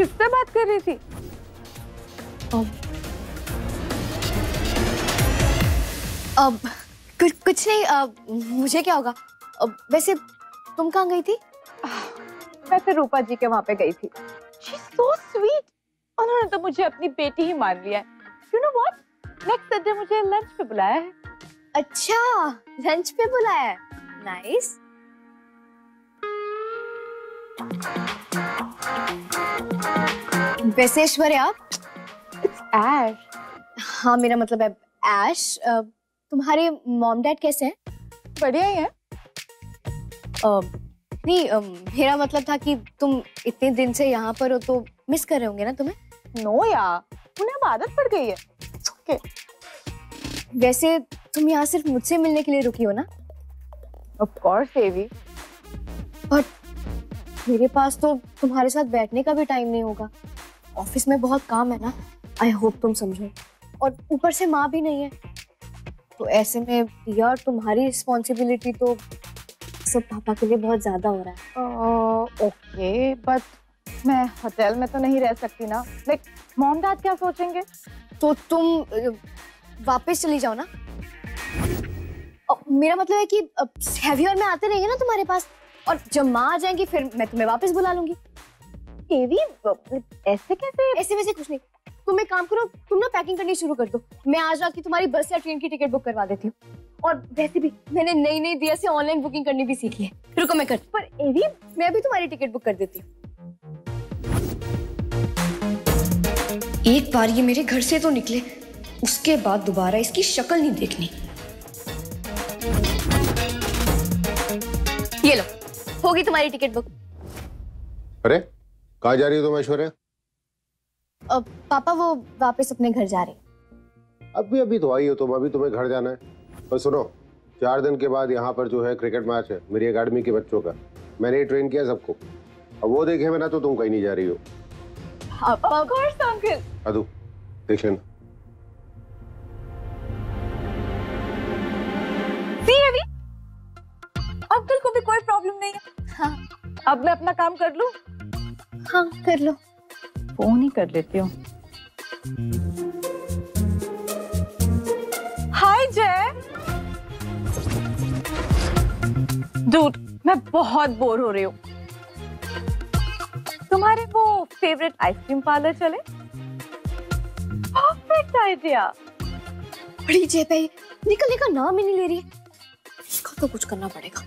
किससे बात कर रही थी? अब। कुछ कुछ नहीं अब मुझे क्या होगा? अब वैसे तुम कहाँ गई थी? मैं फिर रूपा जी के वहाँ पे गई थी। शी सो स्वीट उन्होंने तो मुझे अपनी बेटी ही मान लिया you know what next Sunday मुझे लंच पे बुलाया है। अच्छा लंच पे बुलाया है। नाइस वैसे ऐश्वर्या ऐश हाँ मेरा मतलब है ऐश तुम्हारे मॉम डैड कैसे हैं? बढ़िया ही है। नहीं मेरा मतलब था कि तुम इतने दिन से यहाँ पर हो तो मिस कर रहे होंगे ना तुम्हें? नो यार उन्हें अब आदत पड़ गई है। ओके वैसे तुम यहाँ सिर्फ़ मुझसे मिलने के लिए रुकी हो ना? ऑफ़ कोर्स देवी पर मेरे पास तो तुम्हारे साथ बैठने का भी टाइम नहीं होगा। ऑफ़िस में बहुत काम है ना। आई होप तुम समझो। और ऊपर से माँ भी नहीं है। तो ऐसे में यार तुम्हारी रिस्पॉन्सिबिलिटी तो सब पापा के लिए बहुत ज़्यादा हो रहा है। ओके बट मैं होटल में तो नहीं रह सकती ना। लाइक मॉम डैड क्या सोचेंगे? तो तुम वापस चली जाओ ना। मेरा मतलब है कि हैवियर में आते रहेंगे ना तुम्हारे पास। और जब माँ आ जाएँगी फिर मैं तुम्हें वापस बुला लूँगी। देवी ऐसे कैसे? ऐसे वैसे कुछ नहीं। तुम एक काम करो तुम ना पैकिंग करनी शुरू कर दो। मैं आज रात की तुम्हारी बस या ट्रेन की टिकट बुक करवा देती हूँ। और वैसे भी मैंने नई नई दिया से ऑनलाइन बुकिंग करनी भी सीखी है। रुको मैं कर पर एवी मैं भी तुम्हारी टिकट बुक कर देती हूँ। एक बार ये मेरे घर से तो निकले उसके बाद दोबारा इसकी शक्ल नहीं देखनी। होगी तुम्हारी टिकट बुक। अरे कहा जा रही हो तुम ऐश्वर्या? पापा वो वापस अपने घर जा रहे अभी अभी तो आई हो तुम अभी तुम्हें घर जाना है। और सुनो चार दिन के बाद यहाँ पर जो है क्रिकेट मैच है मेरी अकेडमी के बच्चों का। मैंने ही ट्रेन किया सबको। अब वो देखे बिना तो तुम कहीं नहीं जा रही हो। अंकल देख लेना। सी एवी अब मैं अपना काम कर लूँ? हाँ कर लो। फ़ोन ही कर लेती हूँ। हाय जय। डूड मैं बहुत बोर हो रही हूँ। तुम्हारे वो फेवरेट आइसक्रीम पार्लर चले? परफेक्ट आइडिया बड़ी जेब है ये। निकलने का नाम ही नहीं ले रही। इसका तो कुछ करना पड़ेगा।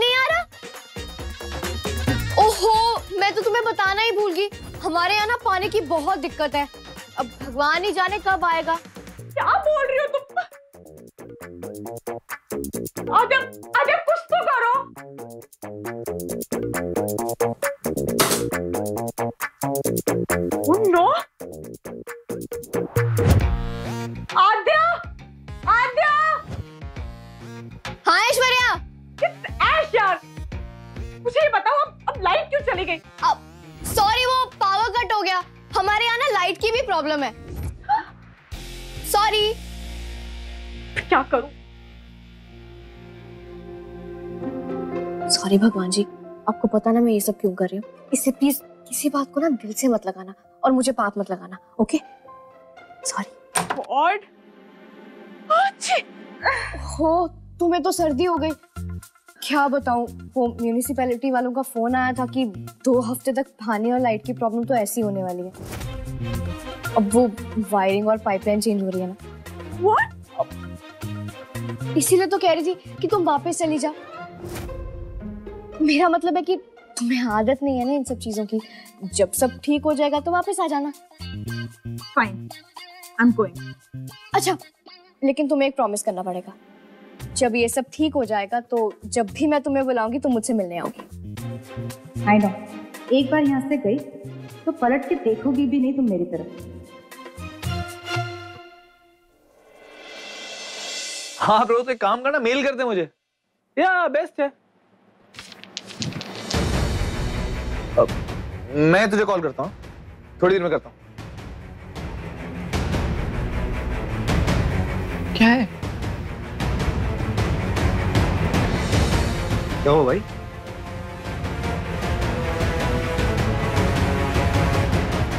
नहीं आ रहा? ओहो, मैं तो तुम्हें बताना ही भूल गई। हमारे यहाँ ना पानी की बहुत दिक्कत है। अब भगवान ही जाने कब आएगा। क्या बोल रही सॉरी। क्या करूँ? सॉरी भगवान जी आपको पता ना मैं ये सब क्यों कर रही हूँ? इससे प्लीज़ किसी बात को ना दिल से मत लगाना और मुझे पाप मत लगाना ओके सॉरी गॉड हो तुम्हें तो सर्दी हो गई। क्या बताऊँ वो म्यूनिसिपैलिटी वालों का फ़ोन आया था कि दो हफ़्ते तक पानी और लाइट की प्रॉब्लम तो ऐसी होने वाली है। अब वो वायरिंग और पाइपलाइन चेंज हो रही है ना। व्हाट इसीलिए तो कह रही थी कि तुम वापस चली जा मेरा मतलब है कि तुम्हें आदत नहीं है ना इन सब चीज़ों की। जब सब ठीक हो जाएगा तो वापस आ जाना। फाइन आई एम गोइंग अच्छा लेकिन तुम्हें एक प्रॉमिस करना पड़ेगा। जब ये सब ठीक हो जाएगा तो जब भी मैं तुम्हें बुलाऊँगी तुम मुझसे मिलने आओगी। आई नो एक बार यहाँ से गई तो पलट के देखोगी भी नहीं तुम मेरी तरफ़। हाँ ब्रो तो एक काम करना मेल करते मुझे। या बेस्ट है। अब मैं तुझे कॉल करता हूँ। थोड़ी देर में करता हूँ। क्या है? क्या हो भाई?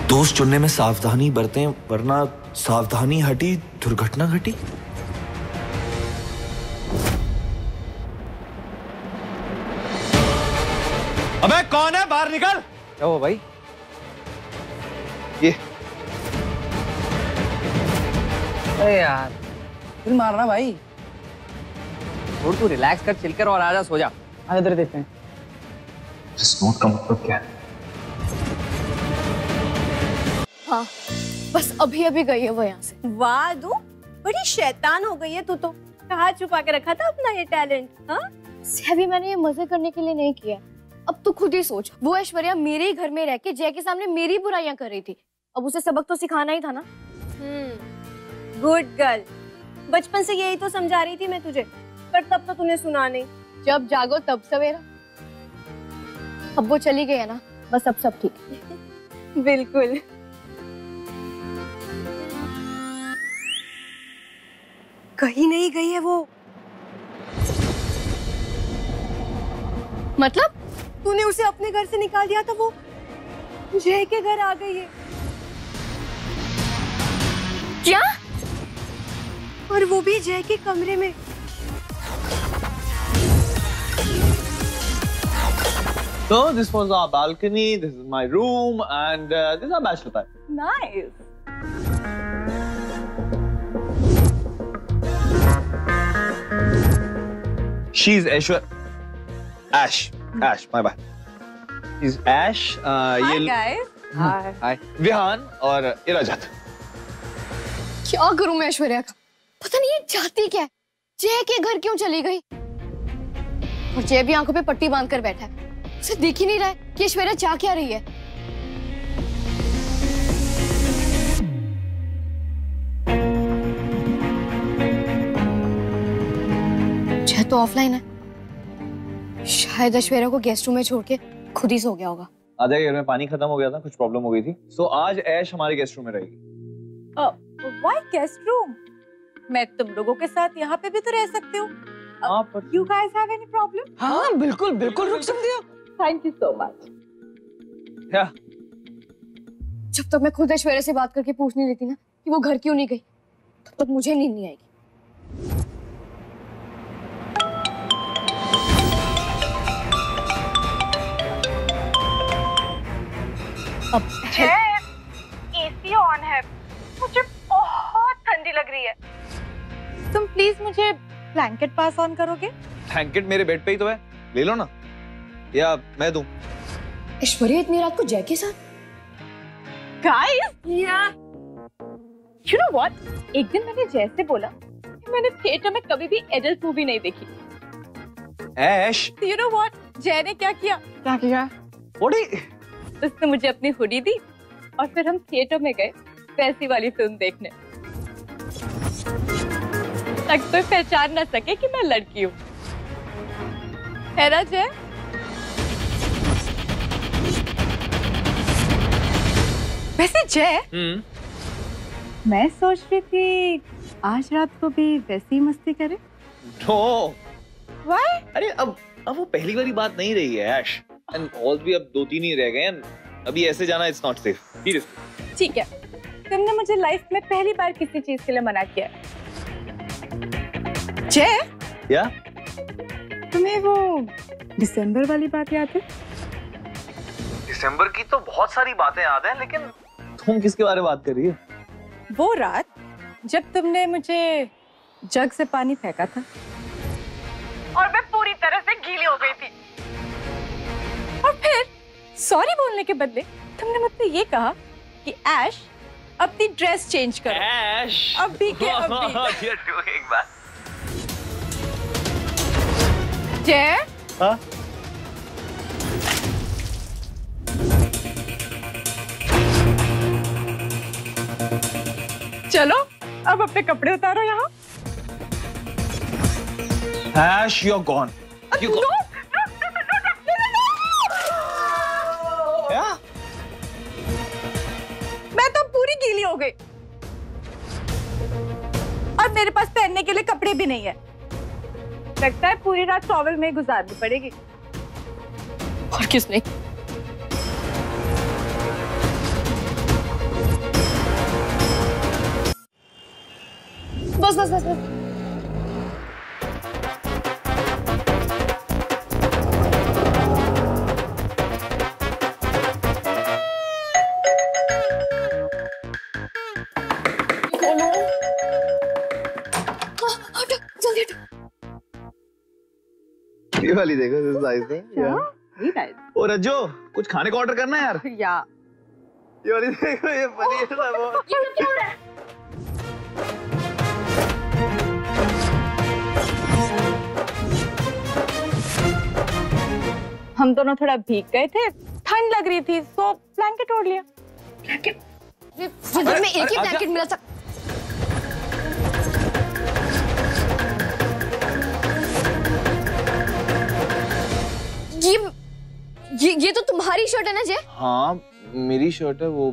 दोस्त चुनने में सावधानी बरतें वरना सावधानी हटी दुर्घटना घटी। बाहर निकल। क्या हुआ भाई? ये। अरे यार फिर मारना भाई। छोड़ तू रिलैक्स कर चिल कर और आजा सो जा। आ इधर देखते हैं। इस नोट का मतलब क्या है? हाँ बस अभी अभी गई है वो यहाँ से। वाह दू बड़ी शैतान हो गई है तू तो। कहाँ छुपा के रखा था अपना ये टैलेंट हाँ? अभी मैंने ये मज़े करने के लिए नहीं किया। अब तू खुद ही सोच। वो ऐश्वर्या मेरे ही घर में रह के जय के सामने मेरी बुराइयाँ कर रही थी। अब उसे सबक तो सिखाना ही था ना। गुड गर्ल बचपन से यही तो समझा रही थी मैं तुझे पर तब तो तूने सुना नहीं। जब जागो तब सवेरा। अब वो चली गई है ना बस अब सब ठीक। बिल्कुल। कहीं नहीं गई है वो। मतलब? तूने उसे अपने घर से निकाल दिया था वो जय के घर आ गई है क्या और वो भी जय के कमरे में So this was our balcony, this is my room, and uh, this is our bachelor pad. Nice She's Ashwar. Ash. Ash, my bad. She's Ash. Uh, hi ये गाइस हाय हाय विहान और ये रजत क्या करूँ मैं ऐश्वर्या का? पता नहीं ये चाहती क्या है? जय के घर क्यों चली गई? और जय भी आँखों पे पट्टी बाँध कर बैठा है। उसे दिख ही नहीं रहा है कि ऐश्वर्या चाह क्या रही है। जय तो ऑफलाइन है। शायद ऐश्वर्या को गेस्ट रूम में छोड़ के खुद ही सो गया होगा। आधा घर में पानी खत्म हो गया था कुछ प्रॉब्लम हो गई थी। सो आज ऐश हमारे गेस्ट रूम में रहेगी। व्हाई गेस्ट रूम मैं तुम लोगों के साथ यहाँ पे भी तो रह सकती हूँ। हाँ you guys have any problem हाँ बिल्कुल बिल्कुल रुक सकते हो। थैंक यू सो मच क्या? जब तक मैं खुद ऐश्वर्या से बात करके पूछ नहीं लेती ना कि वो घर क्यों नहीं गई तब तक मुझे नींद नहीं आएगी। अब एसी ऑन है। मुझे बहुत ठंडी लग रही है। तुम प्लीज़ मुझे ब्लैंकेट पास ऑन करोगे? ब्लैंकेट मेरे बेड पे ही तो है। ले लो ना। या मैं दूँ। ऐश्वर्या इतनी रात को जय के साथ? गाइस या। यू नो व्हाट एक दिन मैंने जैसे बोला कि मैंने थिएटर में कभी भी एडल्ट मूवी नहीं देखी। ऐश यू नो व्हाट जय ने क्या किया? क्या किया? व्हाट उसने मुझे अपनी हुडी दी और फिर हम थिएटर में गए वैसी वाली फ़िल्म देखने। तक तो पहचान ना सके कि मैं लड़की हूँ। है जय। वैसे जय हम्म। मैं सोच रही थी आज रात को भी वैसी ही मस्ती करें। No Why? अरे अब अब वो पहली वाली बात नहीं रही है ऐश। एंड ऑल भी अब दो तीन ही रह गए हैं। अभी ऐसे जाना इट्स नॉट सेफ़ ठीक है। तुमने मुझे लाइफ में पहली बार किसी चीज़ के लिए मना किया। है। जय? या तुम्हें वो दिसंबर वाली बात याद है? दिसंबर की तो बहुत सारी बातें याद हैं लेकिन तुम किसके बारे में बात कर रही हो? वो रात जब तुमने मुझे जग से पानी फेंका था। और मैं पूरी तरह से गीली हो गई थी। और फिर सॉरी बोलने के बदले तुमने मुझसे ये कहा कि ऐश अपनी ड्रेस चेंज करो Ash. अभी के अभी that. जय हाँ? चलो अब अपने कपड़े उतारो यहाँ Ash, you're gone. You no gone. गई। और मेरे पास पहनने के लिए कपड़े भी नहीं है। लगता है पूरी रात टॉवल में गुजारनी पड़ेगी। और किसने बस बस बस बस। वाली देखो this is nice, huh? Yeah. ओ रज्जो कुछ खाने का ऑर्डर करना है यार? या। ये वाली देखो ये बनी है ना बहुत हम दोनों थोड़ा भीग गए थे ठंड लग रही थी सो ब्लैंकेट ओढ़ लिया। ये ज़िंदगी में एक ही ब्लैंकेट मिला था ये ये ये तो तुम्हारी शर्ट है ना जय? हाँ मेरी शर्ट है वो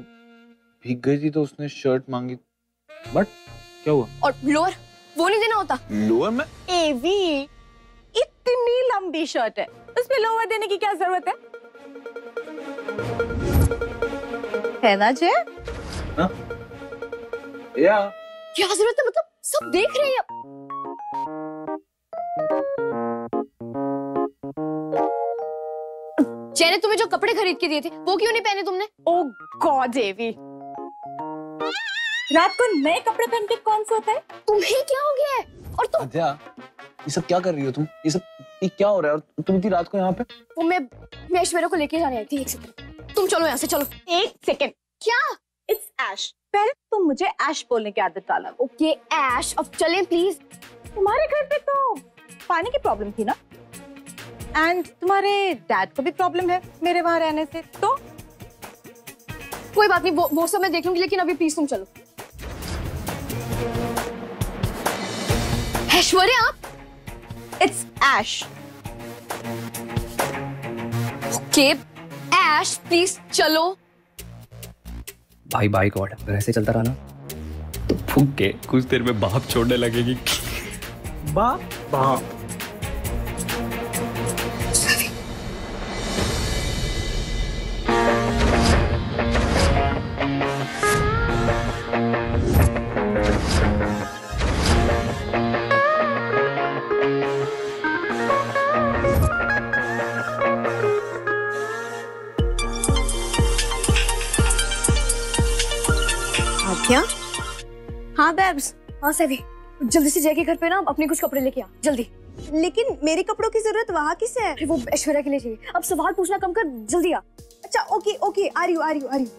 भीग गई थी तो उसने शर्ट मांगी। बट क्या हुआ? और लोअर वो नहीं देना होता? लोअर में? एवी इतनी लंबी शर्ट है। उसमें लोअर देने की क्या ज़रूरत है? है ना जय? या। क्या ज़रूरत है? मतलब सब देख रहे हैं। जय ने तुम्हें जो कपड़े खरीद के दिए थे वो क्यों नहीं पहने तुमने? ओ गॉड एवी रात को नए कपड़े पहन के कौन सोता है? तुम्हें क्या हो गया है? और तुम आद्या ये सब क्या कर रही हो तुम? ये सब ये क्या हो रहा है? और तुम इतनी रात को यहाँ पे वो मैं मैं ऐश्वर्या को लेके जाने आई थी एक सेकंड तुम चलो यहाँ से चलो। एक सेकेंड क्या? इट्स ऐश पहले तुम मुझे ऐश बोलने की आदत डाला। ओके ऐश अब चलें प्लीज़ तुम्हारे घर पे तो पानी की प्रॉब्लम थी ना? एंड तुम्हारे डैड को भी प्रॉब्लम है मेरे वहाँ रहने से तो? कोई बात नहीं वो वो सब मैं देख लूँगी लेकिन अभी प्लीज़ तुम चलो। ऐश्वर्या आप? It's Ash okay Ash please चलो। भाई बाई गॉड अगर ऐसे चलता रहा ना तो फूक के कुछ देर में बाप छोड़ने लगेगी। बाप? बाप? बेब्स हाँ सभी जल्दी से जय के घर पे ना अपने कुछ कपड़े लेके आ। जल्दी। लेकिन मेरे कपड़ों की ज़रूरत वहाँ किसे है? वो ऐश्वर्या के लिए चाहिए। अब सवाल पूछना कम कर जल्दी आ। अच्छा ओके ओके आ रही हूँ आ रही हूँ आ रही हूँ।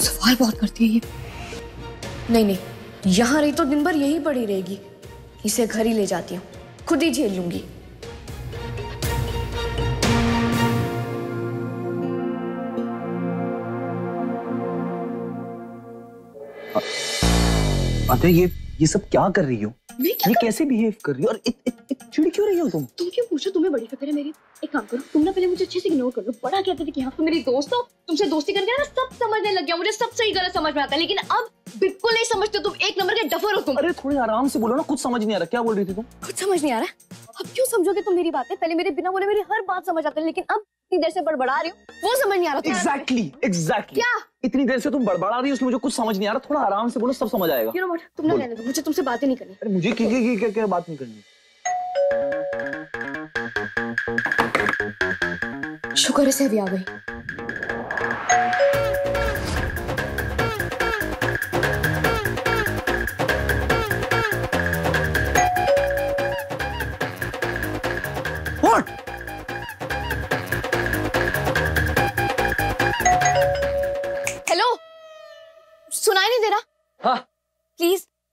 सवाल बहुत करती है ये। नहीं नहीं यहाँ रही तो दिन भर यही पड़ी रहेगी। इसे घर ही ले जाती हूँ। खुद ही झेल लूँगी। आद्या ये ये सब क्या कर रही हो? मैं क्या ये कैसे बिहेव कर रही हो? और इत, इत, इत, चिड़ी क्यों रही हो तुम? तुम क्यों पूछो तुम्हें बड़ी फ़िक्र है मेरी। एक काम करो तुम ना पहले मुझे अच्छे से इग्नोर कर लो। बड़ा कहते थे कि हाँ तुम मेरी दोस्त हो तुमसे दोस्ती करके ना सब समझने लग गया। मुझे सब सही गलत समझ में आता है। लेकिन अब बिल्कुल नहीं समझते तुम एक नंबर के डफर हो तुम। अरे थोड़ी आराम से बोलो ना कुछ समझ नहीं आ रहा। क्या बोल रही थी तुम? कुछ समझ नहीं आ रहा। अब क्यों समझोगे तुम मेरी बातें? पहले मेरे बिना बोले मेरी हर बात समझ आते लेकिन अब इतनी देर से बड़बड़ा रही हूँ। वो समझ नहीं आ रहा तुम्हारा। एग्जैक्टली एग्जैक्टली क्या? इतनी देर से तुम बड़बड़ा रही हो मुझे कुछ समझ नहीं आ रहा थोड़ा आराम से बोलो सब समझ आएगा। You know what? तुम ना रहने दो मुझे तुमसे बातें नहीं करनी। अरे मुझे क्या क्या क्या क्या बात नहीं करनी? शुक्र है सेवी आ गई।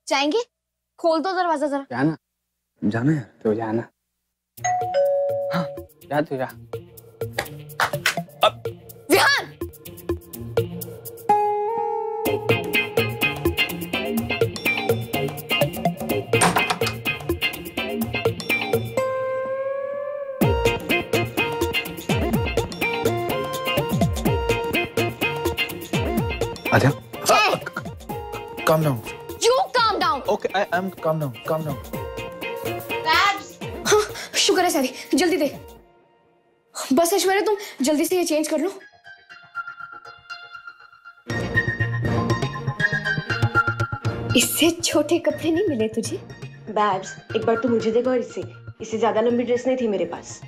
जाएँगे? खोल दो दरवाज़ा जरा। जाना। जाना यार तो जाना। हाँ जा तू जा। विहान! आजा। calm down calm down okay I am calm down calm down. हाँ शुक्र है सारी जल्दी दे। बस ऐश्वर्या तुम जल्दी से ये चेंज कर लो। इससे छोटे कपड़े नहीं मिले तुझे? बैब्स एक बार तू मुझे देगा और इसे इससे ज़्यादा लंबी ड्रेस नहीं थी मेरे पास।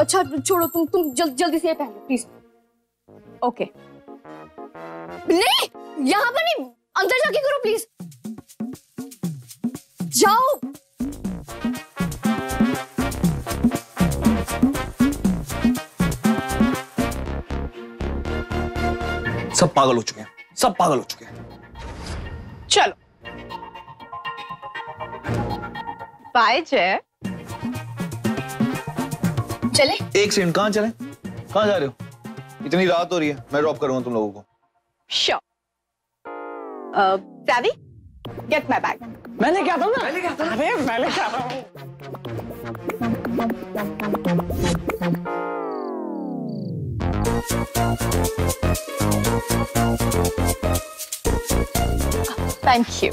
अच्छा छोड़ो तुम तुम जल, जल्दी से ये पहन लो प्लीज़ ओके नहीं यहाँ पर नहीं अंदर जाके करो प्लीज़ जाओ। सब पागल हो चुके हैं। सब पागल हो चुके हैं। चलो। बाय जय। चले। एक सेकंड कहाँ चले? कहाँ जा रहे हो? इतनी रात हो रही है मैं ड्रॉप करूँगा तुम लोगों को। श्योर सैवी गेट माय बैग मैंने क्या था ना मैंने क्या था अरे मैंने क्या था थैंक यू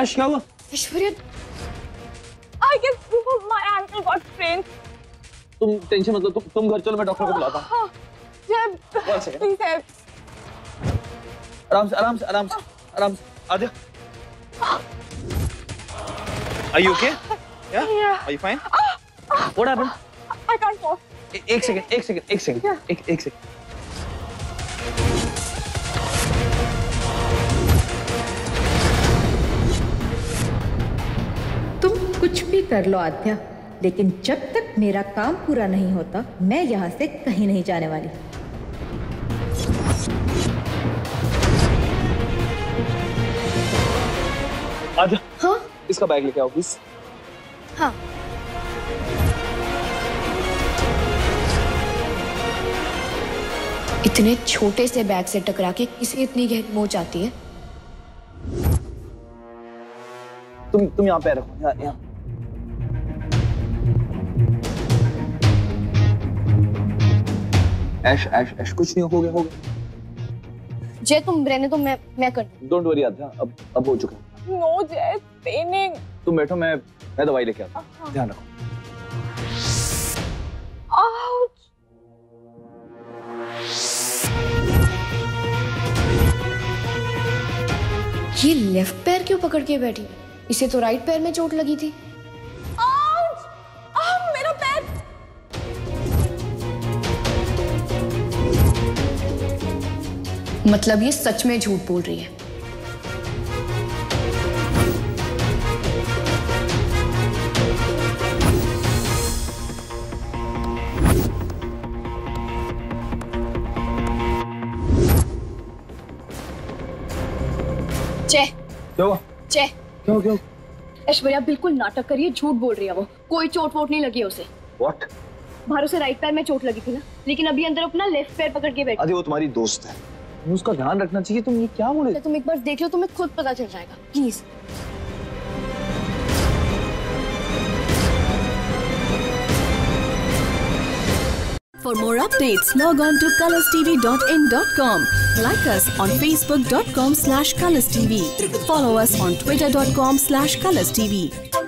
ऐश क्या हुआ Aishwarya I guess my ankle got sprained. तुम टेंशन मत लो तुम तुम घर चलो मैं डॉक्टर को बुलाता हूँ second. please help. आराम से आराम से आराम से आराम से आजा Are you okay? Yeah? Yeah. Are you fine? What happened? I can't walk. एक सेकंड एक सेकंड एक सेकंड एक एक सेकंड कर लो आध्या लेकिन जब तक मेरा काम पूरा नहीं होता मैं यहाँ से कहीं नहीं जाने वाली। आजा। हाँ? इसका बैग लेके आओ प्लीज़ हाँ। इतने छोटे से बैग से टकरा के किसे इतनी गहरी मोच आती है? तुम तुम यहाँ पे रखो यहाँ यहाँ। ऐश ऐश ऐश कुछ नहीं हो गया हो गया। जय तुम रहने तो मैं मैं कर डोंट वरी आध्या अब अब हो चुका है। No, Jay, paining. तुम बैठो मैं मैं दवाई लेके आता हूँ। ध्यान रखो. ये लेफ़्ट पैर क्यों पकड़ के बैठी? इसे तो राइट पैर में चोट लगी थी। मतलब ये सच में झूठ बोल रही है। जय क्या क्या क्या? ऐश्वर्या बिल्कुल नाटक करिए झूठ बोल रही है वो। कोई चोट वोट नहीं लगी है उसे। व्हाट भारू से राइट पैर में चोट लगी थी ना। लेकिन अभी अंदर अपना लेफ़्ट पैर पकड़ के बैठी। आदि वो तुम्हारी दोस्त है। तुम्हें उसका ध्यान रखना चाहिए तुम ये क्या बोले तुम एक बार देख लो तुम्हें खुद पता चल जाएगा please For more updates, log on to colorstv.in.com. Like us on facebook.com slash colorstv. Follow us on twitter.com slash colorstv.